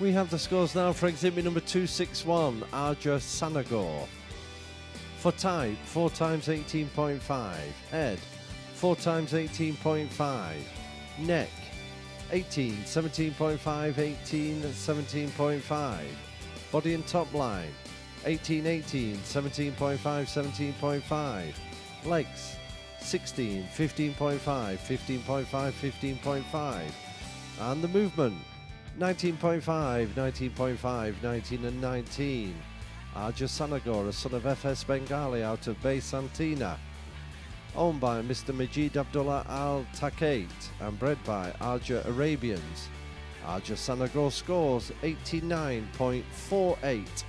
We have the scores now for exhibit number 261, Arja Sanagor. For type, 4 times 18.5. Head, 4 times 18.5. Neck, 18, 17.5, 18, 17.5. Body and top line, 18, 18, 17.5, 17.5. Legs, 16, 15.5, 15.5, 15.5. And the movement, 19.5, 19.5, 19 and 19. Arja Sanagor, a son of FS Bengali out of Bay Santina. Owned by Mr. Majid Abdullah Al Takait and bred by Arja Arabians. Arja Sanagor scores 89.48.